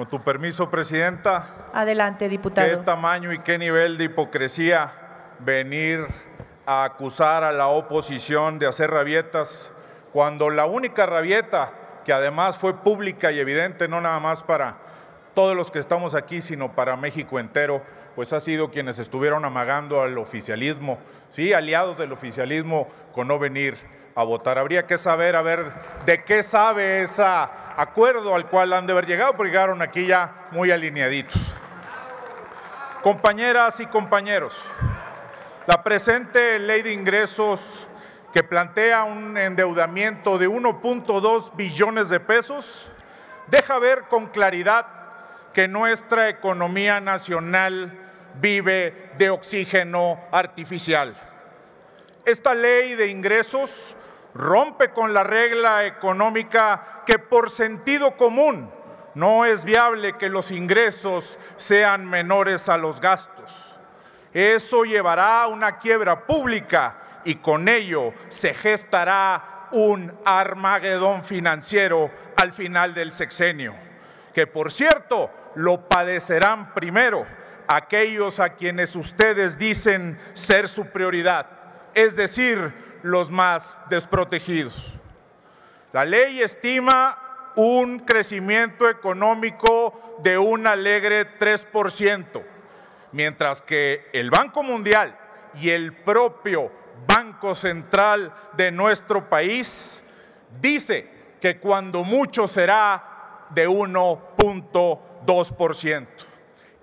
Con tu permiso, Presidenta. Adelante, diputado. ¿Qué tamaño y qué nivel de hipocresía venir a acusar a la oposición de hacer rabietas cuando la única rabieta, que además fue pública y evidente, no nada más para todos los que estamos aquí, sino para México entero, pues ha sido quienes estuvieron amagando al oficialismo, sí, aliados del oficialismo con no venir a votar. Habría que saber, a ver, de qué sabe ese acuerdo al cual han de haber llegado, porque llegaron aquí ya muy alineaditos. Compañeras y compañeros, la presente ley de ingresos que plantea un endeudamiento de 1.2 billones de pesos deja ver con claridad que nuestra economía nacional vive de oxígeno artificial. Esta ley de ingresos rompe con la regla económica que por sentido común no es viable que los ingresos sean menores a los gastos. Eso llevará a una quiebra pública y con ello se gestará un armagedón financiero al final del sexenio, que por cierto lo padecerán primero aquellos a quienes ustedes dicen ser su prioridad, es decir, los más desprotegidos. La ley estima un crecimiento económico de un alegre 3%, mientras que el Banco Mundial y el propio Banco Central de nuestro país dice que cuando mucho será de 1.2%.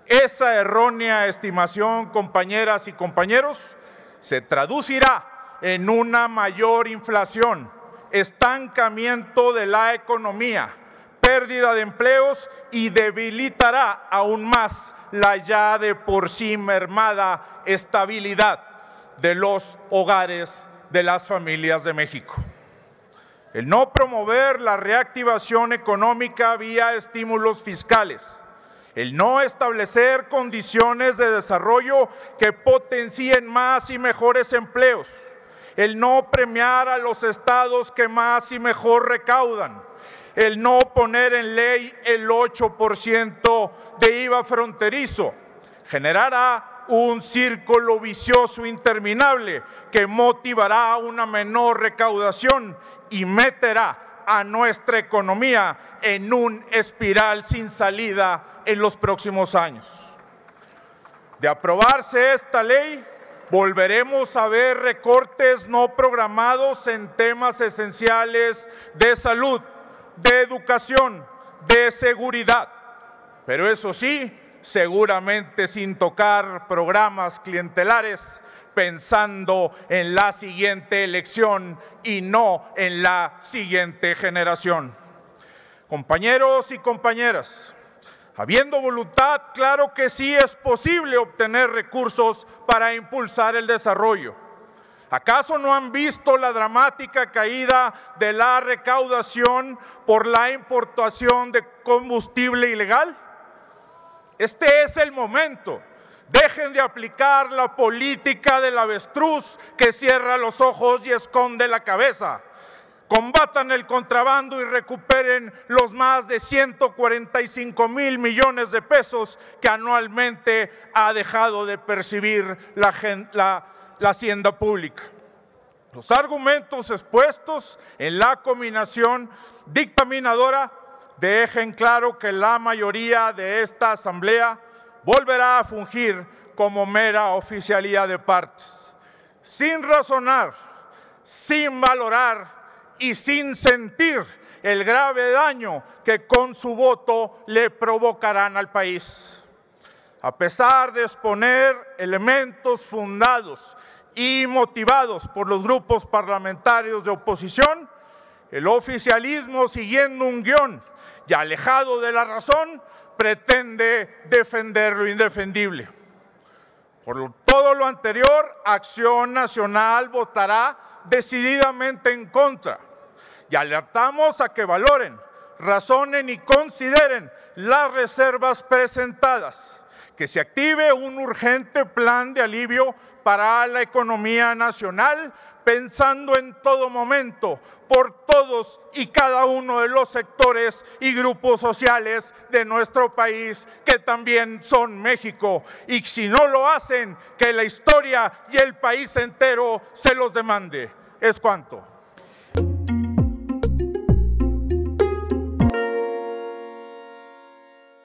Esa errónea estimación, compañeras y compañeros, se traducirá en una mayor inflación, estancamiento de la economía, pérdida de empleos y debilitará aún más la ya de por sí mermada estabilidad de los hogares de las familias de México. El no promover la reactivación económica vía estímulos fiscales el no establecer condiciones de desarrollo que potencien más y mejores empleos, el no premiar a los estados que más y mejor recaudan, el no poner en ley el 8% de IVA fronterizo, generará un círculo vicioso interminable que motivará una menor recaudación y meterá a nuestra economía en un espiral sin salida en los próximos años. De aprobarse esta ley, volveremos a ver recortes no programados en temas esenciales de salud, de educación, de seguridad. Pero eso sí, seguramente sin tocar programas clientelares, pensando en la siguiente elección y no en la siguiente generación. Compañeros y compañeras, Habiendo voluntad, claro que sí es posible obtener recursos para impulsar el desarrollo. ¿Acaso no han visto la dramática caída de la recaudación por la importación de combustible ilegal? Este es el momento. Dejen de aplicar la política del avestruz que cierra los ojos y esconde la cabeza combatan el contrabando y recuperen los más de 145 mil millones de pesos que anualmente ha dejado de percibir la, la, hacienda pública. Los argumentos expuestos en la combinación dictaminadora dejen claro que la mayoría de esta asamblea volverá a fungir como mera oficialía de partes, sin razonar, sin valorar y sin sentir el grave daño que con su voto le provocarán al país. A pesar de exponer elementos fundados y motivados por los grupos parlamentarios de oposición, el oficialismo, siguiendo un guion y alejado de la razón, pretende defender lo indefendible. Por todo lo anterior, Acción Nacional votará decididamente en contra y alertamos a que valoren, razonen y consideren las reservas presentadas, que se active un urgente plan de alivio para la economía nacional, pensando en todo momento por todos y cada uno de los sectores y grupos sociales de nuestro país que también son México. Y si no lo hacen, que la historia y el país entero se los demande. Es cuanto.